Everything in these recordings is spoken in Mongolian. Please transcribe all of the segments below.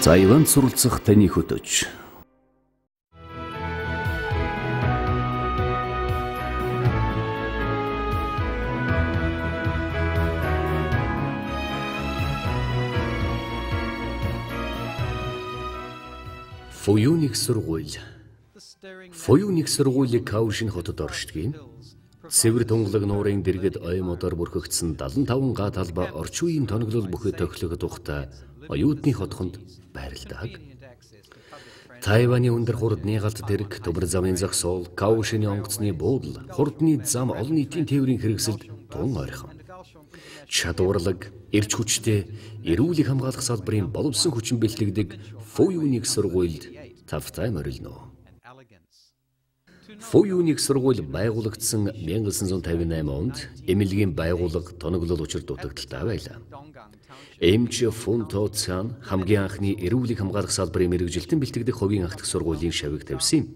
За Иван суралцах таны хөтөч. Фуюник сургууль. Фуюник сургуулийг Каушин хотод оршдгийг Сэвэр тунгалаг нуурын дэргэд ой модоор бүрхэгдсэн 75 га талбай орчин үеийн тоноглол бүхэт тохилог тухтай оюутны хотхонд байрладаг. Тайваны өндөр хурдны галт тэрэг төмөр замын зогсоол, Каушины онгоцны буудал, хурдны зам олон нийтийн тээврийн хэрэгсэлд тун ойрхон. Чадварлаг, эрч хүчтэй, эрүүлэг хамгаалах салбарын боловсон хүчин бэлтгэдэг Фуюник сургуульд тавтай морилно. Фуюник сургууль байгуулагдсан 1958 онд эмнэлгийн байгууллага тоноглол учир дутагдaltaй байлаа. Эмч Фунто Цан хамгийн анхны эрүүлэг хамгаалах салбарын мэрэгжилтэн бэлтгэдэг хувийн анхдах сургуулийн шавыг тавьсан юм.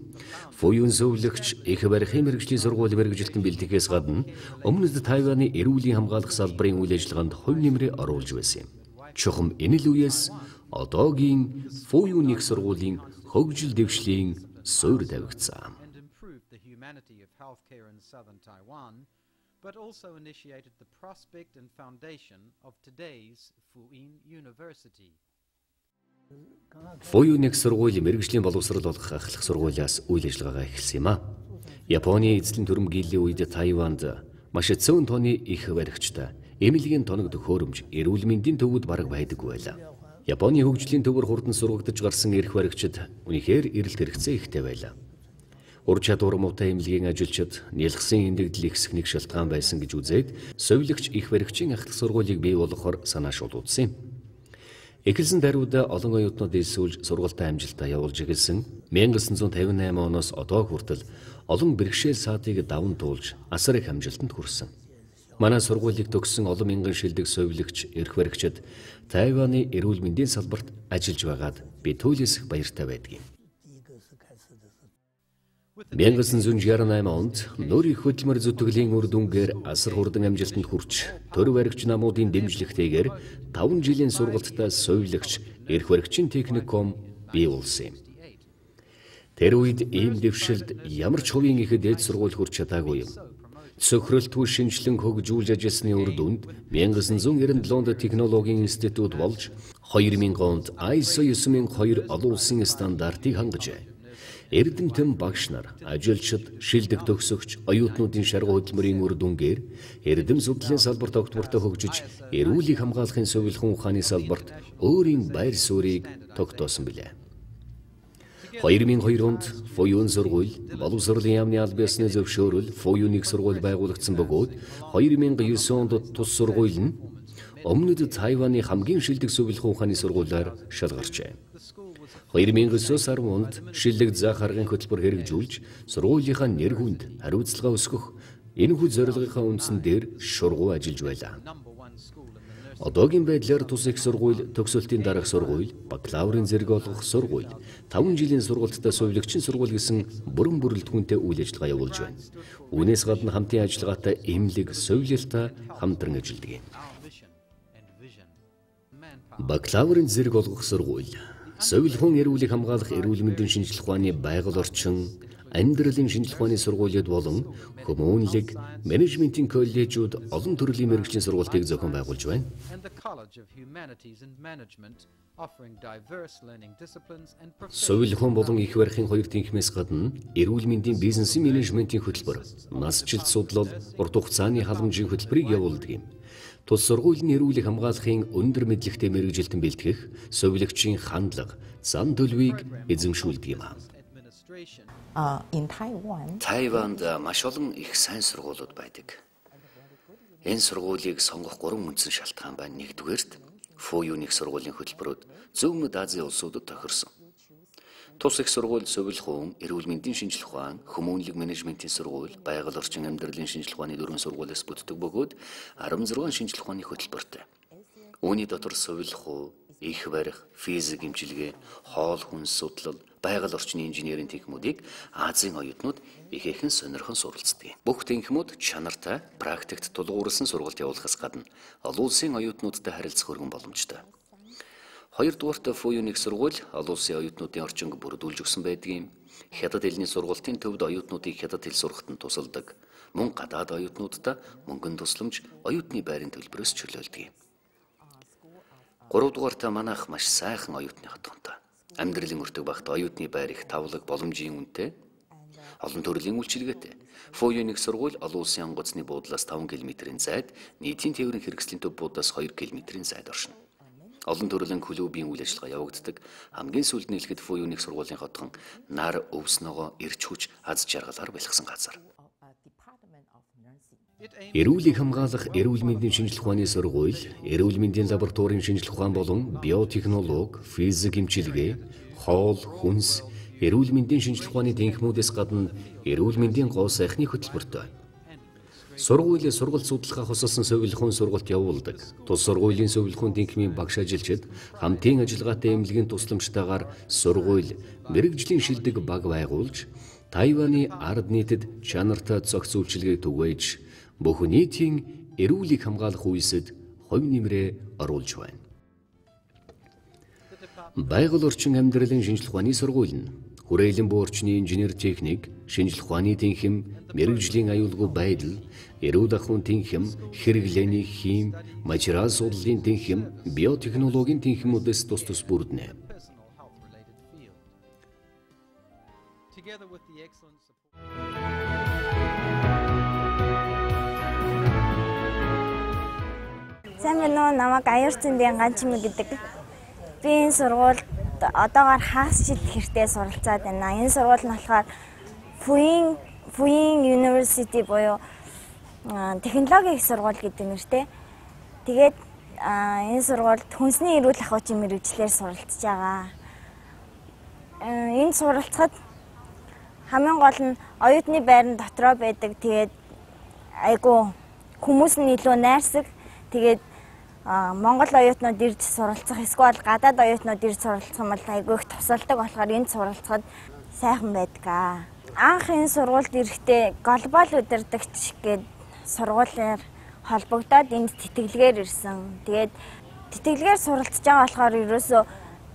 Фуюн зөвлөгч их барихын мэрэгжлийн сургуулийн мэрэгжилтэн бэлтгэхээс гадна өмнөд Тайваны эрүүлийн хамгаалах салбарын үйл ажиллагаанд хувь нэмрээ оруулж байсан юм. Чухам энэ л үеэс одоогийн Фуюник сургуулийн хөгжил дэвшлийн суурь тавигдсан healthcare in southern Taiwan, but also initiated the prospect and foundation of today's Fuin University. Фуюник сургууль мэрэгжлийн боловсрол болох ахлах сургуулиас үйл ажиллагаагаа эхэлсэн юм а. Японы эзлэн түрэмгийллийн үед Тайванд маш цөөн тооны их баригчтай эмнэлгийн тоног төхөөрөмж эрүүл мэндийн төвүүд бараг байдаггүй байлаа. Японы хөгжлийн төвөр хурдан сургагдж гарсан эрх баригчид үнэхээр эрэлт хэрэгцээ ихтэй байлаа ур чадвар муутай эмнэлгийн ажилчид нялхсан эндэгдэл ихсэх нэг шалтгаан байсан гэж үзээд совилогч их баригчийн ахлах сургуулийг бий болгохоор санаа шуудуудсан юм. Эхэлсэн даруйда олон оюутнууд элсүүлж сургуультай амжилтаа явуулж эхэлсэн 1958 оноос одоо хүртэл олон бэрхшээл саадыг даван туулж асар их амжилтанд хүрсэн. Манай сургуулийг төгссөн олон мянган шилдэг совилогч эрх баригчид Тайваны эрүүл мэндийн салбарт ажиллаж байгаад би туйлэсэх баяртай байдгийг. 1968 онд нөрийн хөдөлмөр зүтгэлийн үр дүнгээр асар хурдан амжилтанд хүрч төр баригч намуудын дэмжлэгтэйгээр 5 жилийн сургалтад совилогч эрх баригчийн техникум бий болсон юм. Тэр үед ийм дэвшилд ямар ч хувийн их дээд сургууль хүрч чадаагүй юм. Цөхрөлтгүй шинжилэн хөгжүүлж ажилласны үр дүнд 1997 онд технологийн институт болж 2000 онд ISO 9002 олон улсын стандартыг хангажээ. Эрдэмтэн багш нар, ажилчид, шилдэг төгсөгч, оюутнуудын шаргуу хөдөлмөрийн үр дүнгээр эрдэм судлалын салбарт огтмортой хөгжиж, эрүүлийг хамгаалахын совилхон ухааны салбарт өөрийн байр суурийг тогтоосон билээ. 2002 онд Фуюн сургууль боловсролын яамны аль биесны зөвшөөрөл Фуюныг сургууль байгуулагдсан бөгөөд 2009 онд тус сургууль нь өмнөд Тайваны хамгийн шилдэг совилхон ухааны сургуулиар шалгарчээ. 2009-оос 10 онд шиллэг заах аргын хөтөлбөр хэрэгжүүлж сургуулийнхаа нэр хүнд хариуцлага өсгөх энэ хүү зорилгынхаа үндсэн дээр шургуу ажиллаж байлаа. Одоогийн байдлаар тус их сургууль, төгсөлтийн дараах сургууль, бакалаврын зэрэг олгох сургууль, 5 жилийн сургалтад сувилагчийн сургууль гэсэн бүрэн бүрэлдэхүүнтэй үйл ажиллагаа явуулж байна. Үүнээс гадна хамтын ажиллагаатай эмнэлэг, сувилалтай хамтран ажилладаг юм. Бакалаврын зэрэг олгох сургууль Совилхон эрүүлийг хамгаалах эрүүл мэндийн шинжилх ухааны байгаль орчин, амьдралын шинжилх ухааны сургуулиуд болон хүмүүнлэг, менежментийн коллежууд олон төрлийн мэрэгжлийн сургуулийг зохион байгуулж байна. Совилхон болон их барихын хоёр тэнхмээс гадна эрүүл мэндийн бизнесийн менежментийн хөтөлбөр, насжилт судлал, урт хугацааны халамжийн хөтөлбөрийг явуулдаг юм. Тус сургуулийн эрүүлэг хамгаалахын өндөр мэдлэгтэй мэрэгжилтэн бэлтгэх, совилогчийн хандлага, зам төлөвийг эзэмшүүлдэг юм аа. Тайванд маш олон их сайн сургуулиуд байдаг. Энэ сургуулийг сонгох гурван үндсэн шалтгаан байна. Нэгдүгээрт Фуюник сургуулийн хөтөлбөрөд Зөв Азийн улсуудад тохирсон. Тус их сургууль Совилхуун, эрүүл мэндийн шинжилх ухаан, хүмүүнлэг менежментийн сургууль, байгаль орчин амьдралын шинжилх ухааны дөрвөн сургуулиас бүтдэг бөгөөд 16 шинжилх ухааны хөтөлбөртэй. Үүний дотор Совилхуу, их барих, физик имчилгээ, хоол хүнс судлал, байгаль орчны инженерийн техникүүдийг Азийн оюутнууд ихээхэн сонирхон суралцдаг. Бүх техникүүд чанартай, практикт тулгуурласан сургалт явуулахаас гадна олон улсын оюутнуудтай харилцах өргөн боломжтой. Хоёрдугаарт ФΟЮ-ны сургууль олон улсын оюутнуудын орчинг бүрдүүлж өгсөн байдгийн. Хятад хэлний сургуулийн төвд оюутнуудыг хятад хэл сурахад нь тусалдаг. Мөн гадаад оюутнуудаа мөнгөн тусламж оюутны байрын төлбөрөөс чөлөөлдөг. Гуравдугаарт манайх маш сайхан оюутны хатгантай. Амьдралын өртөг багт оюутны байр их тавлаг боломжийн үнэтэй олон төрлийн үйлчилгээтэй. ФОЮ-ны сургууль олон улсын онгоцны буудлаас 5 км-ийн зайд, нийтийн тээврийн хэрэгслийн төв буудаас 2 км-ийн зайд оршино. Олон төрлийн клубийн үйл ажиллагаа явагддаг. Хамгийн сүүлд нь хэлэхэд ФОЮ-ны сургуулийн хотхон нар өвс ногоо ирч хүч аз жаргалаар бэлгсэн газар. Эрүүл их хамгаалах эрүүл мэндийн шинжилх ухааны сургууль, эрүүл мэндийн лабораторийн шинжилх ухаан болон биотехнологи, физик эмчилгээ, хоол, хүнс, эрүүл мэндийн шинжилх ухааны тэнхмүүдээс гадна эрүүл мэндийн гоо сайхны хөтөлбөртэй. Сургуулийн сургалт судалгаа хосолсон совилхон сургалт явуулдаг. Тус сургуулийн совилхон тэнхмийн багш ажилчид хамтын ажиллагаатай эмнэлгийн тусламжтайгаар сургууль мэрэгжлийн шилдэг баг байгуулж Тайваны ард нийтэд чанартай зохиц үйлчилгээг түгээж бүх нийтийн эрүүлийг хамгаалах үйлсэд хувь нэмрээ оруулж байна. Байгаль орчин амьдралын шинжилх ухааны сургууль нь хүрээлэн буй орчны инженер техник, шинжилх ухааны тэнхим, мэрэгжлийн аюулгүй байдал, эрүүл ахуйн тэнхим, хэрэглээний хим, материал судлалын тэнхим, биотехнологийн тэнхимүүдээс тус тус бүрдэнэ. Together with the excellent Сайн байна уу? Намайг Аяр зэндийн ганчмэг гэдэг. Би энэ сургуульд одоогоор хагас жил хэртээ суралцаад байна. Энэ сургууль нь болохоор Fuyin Fuyin University буюу технологийн их сургууль гэдэг нэртэй. Тэгээд энэ сургуульд хүнсний эрүүл ахуйчийн мэрэгчлэр суралцж байгаа. Энэ суралцахад хамгийн гол нь оюутны байран дотроо байдаг. Тэгээд айгу хүмүүс нь илүү найрсаг. Тэгээд Монгол оюутнууд ирж суралцах эсвэл гадаад оюутнууд ирж суралцах юм бол айгүй их тусалдаг болохоор энд суралцахад сайхан байдаг аа. Анх энэ сургуульд ирэхдээ глобал удирдагч гээд сургуулиар холбогдоод энд тэтгэлгээр ирсэн. Тэгээд тэтгэлгээр суралцж байгаа болохоор ерөөсөө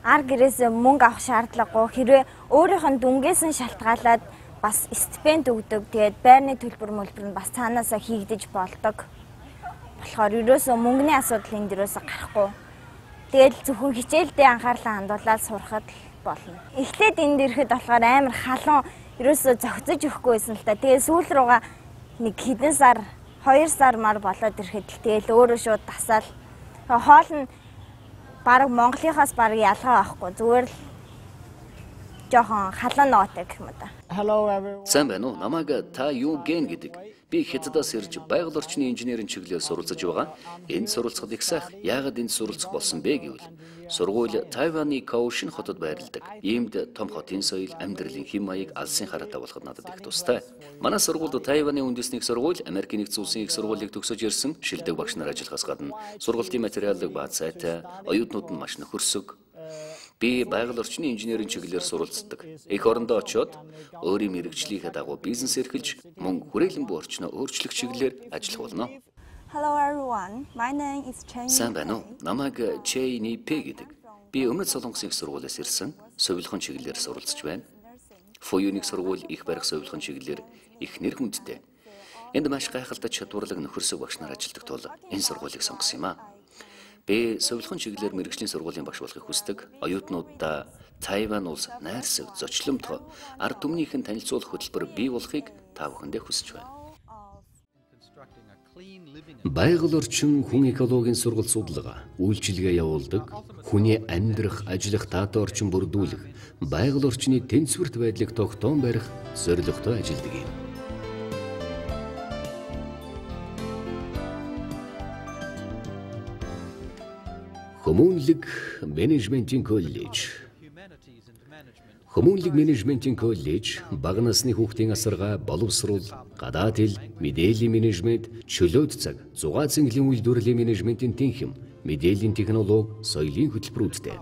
ар гэрээсээ мөнгө авах шаардлагагүй хэрвээ өөрийнх нь дүнгээс нь шалтгаалаад бас стипенд өгдөг. Тэгээд байрны төлбөр мөлбөр нь бас цаанаасаа хийгдэж болдог болохоор ерөөсөө мөнгөний асуудал энд ерөөсөө гарахгүй. Тэгэл зөвхөн хичээлдээ анхаарлаа хандуулаад сурахад болно. Эхлээд энд ирэхэд болохоор амар халуун ерөөсөө зөгцөж өгөхгүй байсан л та. Тэгээ сүүл рүүгээ нэг хэдэн сар, 2 сар мар болоод ирэхэд л тэгэл өөрөө шууд тасаал. Хоол нь баг Монголынхаас баг ялгаа байхгүй. Зүгээр л жоохон халуун ноотой гэх юм да. Сайн байна уу? Намайг та юу гэн гэдэг. Би Хятадаас ирж байгаль орчны инженерийн чиглэлээр суралцж байгаа. Энэ суралцахад их сайх. Яагаад энд суралцах болсон бэ гэвэл сургууль Тайваны Каошин хотод байрладаг. Иймд том хотын соёл, амьдралын хэм маяг алсын хараатай болоход надад их тустай. Манай сургуульд Тайваны үндэсний сургууль, Америкийн нэгдсэн улсын их сургуулийг төгсөж ирсэн шилдэг багш нар ажиллахаас гадна сургуулийн материалыг бат сайтай, оюутнууд нь маш нөхөрсөг, Би байгаль орчны инженерийн чиглэлээр суралцдаг. Эх орондоо очиод өөрийн мэрэгжлийнхээ дагуу бизнес эрхэлж мөн хүрээлэн буй орчноо өөрчлөх чиглэлээр ажиллах болно. Hello everyone. My name is Chen. Сайн байна уу? Намайг Chey Nipe гэдэг. Би Өмнөд Солонгосын их сургуулиас ирсэн. Совилхон чиглэлээр суралцж байна. ФОЮ-ны сургууль их барих совилхон чиглэлээр их нэр хүндтэй. Энд маш гайхалтай чадварлаг нөхөрсөг багш нар ажилладаг тул энэ сургуулийг сонгосон юм а. Би совилхон чиглэлээр мэрэгжлийн сургуулийн багш болохыг хүсдэг. Оюутнуудаа Тайван улс найрсаг зочломтгой ард түмнийхэн танилцуулах хөтөлбөр бий болохыг та бүхэндээ хүсэж байна. Байгаль орчин хүн экологийн сургалт судлага үйлчилгээ явуулдаг, хүний амьдрах, ажиллах таатай орчин бүрдүүлэх, байгаль орчны тэнцвэрт байдлыг тогтоон барих зорилготой ажилладаг юм. Хүмүүнлэг менежментийн коллеж. Хүмүүнлэг менежментийн коллеж бага насны хүүхдийн асарга, боловсруул, гадаад хэл, мэдээллийн менежмент, чөлөөт цаг, 6 цэнгэлийн үйлдвэрлэлийн менежментийн тэнхим, мэдээллийн технологи, соёлын хөтөлбөрүүдтэй.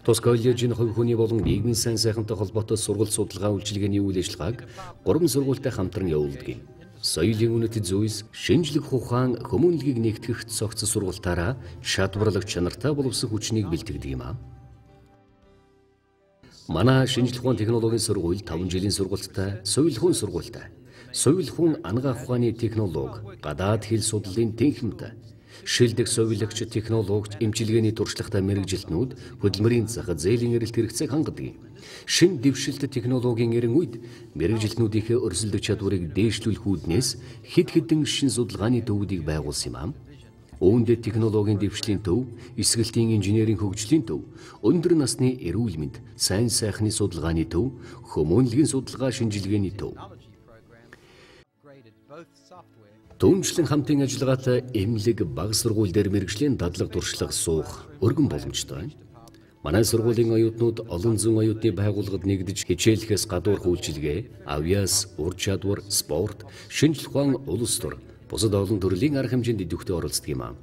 Тус коллежийн хувь хүний болон нийгмийн сайн сайхантай холбоотой сургалт судалгаа үйлчилгээний үйл ажиллагааг гурван сургуультай хамтран явуулдаг юм. Соёлын үнэт зүйлс, шинжлэх ухаан, хүмүүнлэгийг нэгтгэх цогц сургалтаараа шатварлаг чанартай боловсон хүчнийг бэлтгэдэг юм аа. Манай шинжлэх ухааны технологийн сургууль 5 жилийн сургалттай, соёл хүн сургуультай. Соёл хүн ангаах ухааны технологи, гадаад хэл судлалын тэнхимд, шилдэг совилагч технологич эмчилгээний туршлагатай мэрэгжилтнүүд хөдөлмөрийн зах зээлийн эрэлт хэрэгцээг хангадаг. Шин дэвшилт технологийн эрен үед мэрэгжилтнүүдийнхээ өрсөлдөх чадварыг дээшлүүлэх үүднээс хэд хэдэн шин судалгааны төвүүдийг байгуулсан юм аа. Үүнд технологийн дэвшлийн төв, эсгэлтийн инженерийн хөгжлийн төв, өндөр насны эрүүл мэнд, сайн сайхны судалгааны төв, хүмүүнлэгийн судалгаа шинжилгээний төв. Түүнчлэн хамтын ажиллагаатай эмнэлэг баг сургууль дээр мэрэгжлийн дадлаг туршлага суух өргөн боломжтой. Манай сургуулийн оюутнууд олон зүүн оюутны байгууллагад нэгдэж хичээлэхээс гадуурх үйлчилгээ, авьяас, ур чадвар, спорт, шинжлэх ухаан улс төр бусад олон төрлийн арга хэмжээнд идэвхтэй оролцдог юм аа.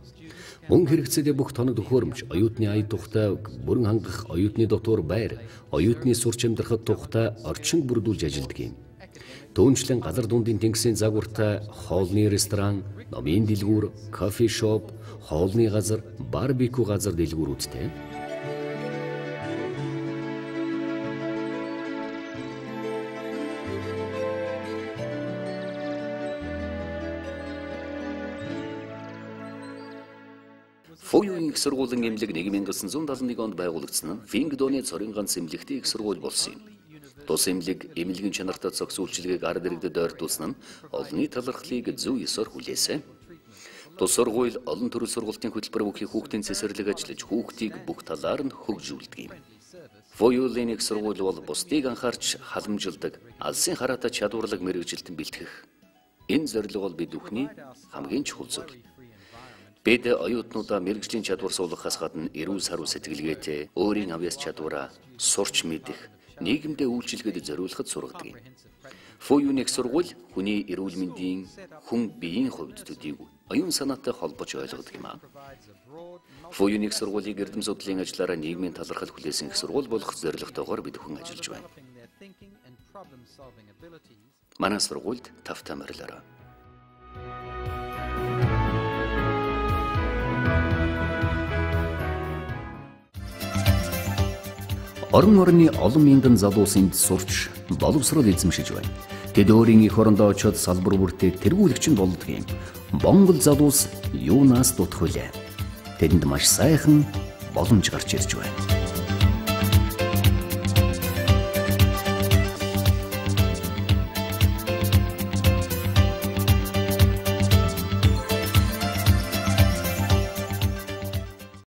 Мөн хэрэгцээтэй бүх тоног төхөөрөмж, оюутны ая тухтай бүрэн хангах оюутны дотор байр, оюутны сурч амьдрахад тухтай орчин бүрдүүлж ажилладаг юм. Түүнчлэн газар дундын тэнгисийн загвартай хоолны ресторан, номын дэлгүүр, кофе шоп, хоолны газар, барбекю газар дэлгүүрүүдтэй Фоюун их сургуулийн эмнэлэг 1971 онд байгуулагдсан нь Финг дооны цорын ганц эмнэлэгтэй их сургууль болсон юм. Тус эмнэлэг эмнэлгийн чанартай цогц үйлчилгээг ард иргэдэд ойртуулсан нь олонний талархлыг зөв ёсоор хүлээсэн. Тус сургууль олон төрөл сургуулийн хөтөлбөр бүхий хүүхдийн цэцэрлэг ажиллаж хүүхдийг бүх талаар нь хөгжүүлдэг юм. Их сургууль бол бусдыг анхаарч халамжилдаг, алсын хараатай чадварлаг мэрэгжилтэн бэлтгэх. Энэ зорилго бол бид бүхний хамгийн чухал зүйл. Бид оюутнуудаа мэрэгжлийн чадвар суулгахаас гадна эрүүл саруу сэтгэлгээтэй өөрийн авьяас чадвараа сурч мэдэх, нийгэмдээ үйлчилгээд зориулахад сургадаг юм. Фоюник сургууль хүний эрүүл мэндийн хүн биеийн хувьд төдийг оюун санаатай холбож ойлгодог юм аа. Фоюник сургуулийн эрдэм судлалын ажиллаараа нийгмийн талархал хүлээсэн их сургууль болох зорилготойгоор бид хүн ажиллаж байна. Манай сургуульд тавтай морилороо. Орон орны олон мянган залуус энд сурч боловсрол эзэмшиж байна. Тэд өөрийн эх орондоо очиод салбар бүртээ тэргүүлэгч нь болдог юм. Монгол залуус юунаас дутх вүлээ? Тэдэнд маш сайхан боломж гарч ирж байна.